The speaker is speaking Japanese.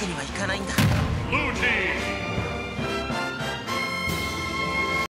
けにはいかないんだ。